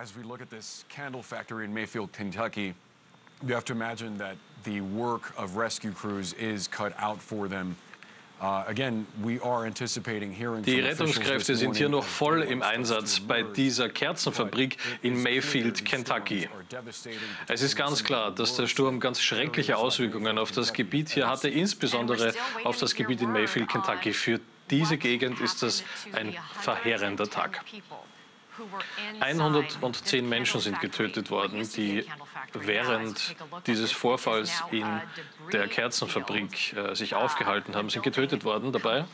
As we look at this candle factory in Mayfield, Kentucky, you have to imagine that the work of rescue crews is cut out for them. Uh, again, we are anticipating hearing Die Rettungskräfte sind hier noch voll im Einsatz bei dieser Kerzenfabrik in Mayfield, Kentucky. Es ist ganz klar, dass der Sturm ganz schreckliche Auswirkungen auf das Gebiet hier hatte, insbesondere auf das Gebiet in Mayfield, Kentucky. Für diese Gegend ist das ein verheerender Tag. 110 Menschen sind getötet worden, die während dieses Vorfalls in der Kerzenfabrik äh, sich aufgehalten haben, sind getötet worden dabei.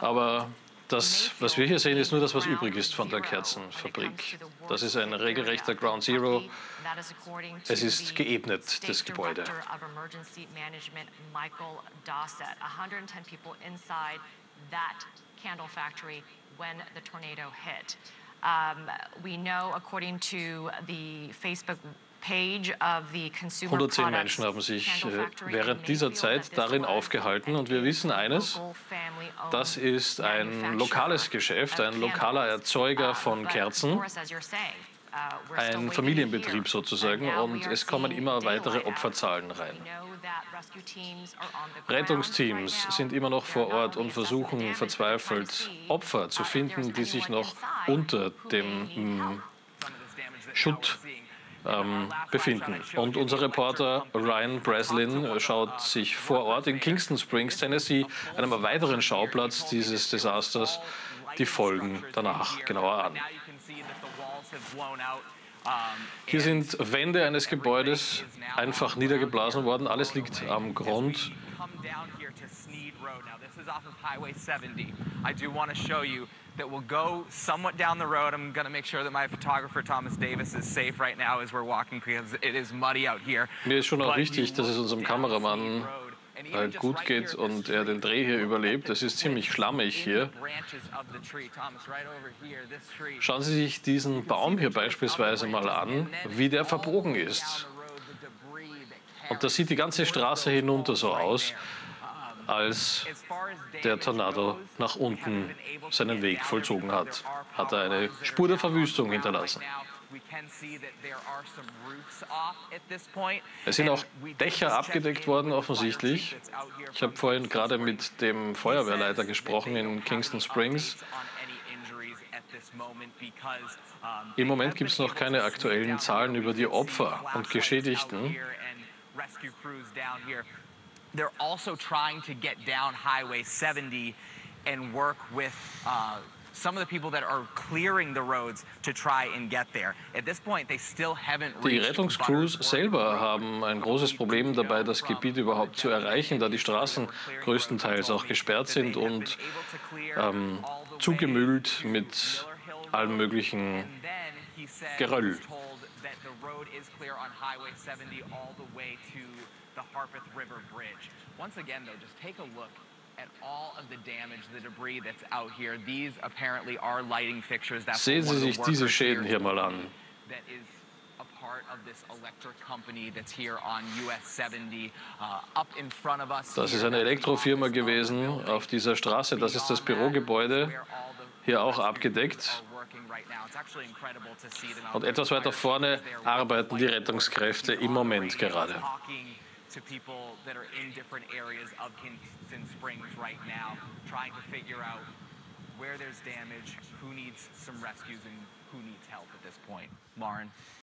Aber das, was wir hier sehen, ist nur das, was übrig ist von der Kerzenfabrik. Das ist ein regelrechter Ground Zero. Es ist geebnet, das Gebäude. when the tornado hit. Um, we know, according to the Facebook page of the Consumer 110 Products Menschen haben sich äh, während dieser Zeit darin aufgehalten und wir wissen eines, das ist ein lokales Geschäft, of ein lokaler candles. Erzeuger von Kerzen, Uh, ein Familienbetrieb sozusagen und es kommen immer weitere. Opferzahlen rein. Rettungsteams sind immer noch vor Ort und versuchen verzweifelt see, Opfer zu uh, finden, die sich noch unter dem mm. Schutt ähm, befinden. Und unser Reporter Ryan Breslin äh, schaut sich vor Ort in Kingston Springs, Tennessee, einem weiteren Schauplatz dieses Desasters, die Folgen danach genauer an. Hier sind Wände eines Gebäudes einfach niedergeblasen worden. Alles liegt am Grund. That we'll go somewhat down the road. I'm going to make sure that my photographer Thomas Davis is safe right now as we're walking because it is muddy out here. Mir ist schon auch wichtig, dass es unserem Kameramann Äh, gut geht und er den Dreh hier überlebt. Es ist ziemlich schlammig hier. Schauen Sie sich diesen Baum hier beispielsweise mal an, wie der verbogen ist. Und das sieht die ganze Straße hinunter so aus, als der Tornado nach unten seinen Weg vollzogen hat. Hat er eine Spur der Verwüstung hinterlassen. Es sind auch Dächer abgedeckt worden, offensichtlich. Ich habe vorhin gerade mit dem Feuerwehrleiter gesprochen in Kingston Springs. Im Moment gibt es noch keine aktuellen Zahlen über die Opfer und Geschädigten. They're also trying to get down Highway 70 and work with uh, some of the people that are clearing the roads to try and get there. At this point, they still haven't Die Rettungscrews selber haben ein großes Problem dabei, das Gebiet überhaupt zu erreichen, da die Straßen größtenteils auch gesperrt sind und ähm, zugemüllt mit allem möglichen Geröll. Once again, though, just take a look Sehen Sie sich diese Schäden hier mal an. me That is a part of this electric company that's here on US 70 uh, up in front of us. Das ist eine Elektrofirma gewesen auf dieser Straße. Das ist das Bürogebäude, hier auch abgedeckt. Und etwas weiter vorne arbeiten die Rettungskräfte im Moment gerade. To people that are in different areas of Kingston Springs right now, trying to figure out where there's damage, who needs some rescues, and who needs help at this point. Lauren.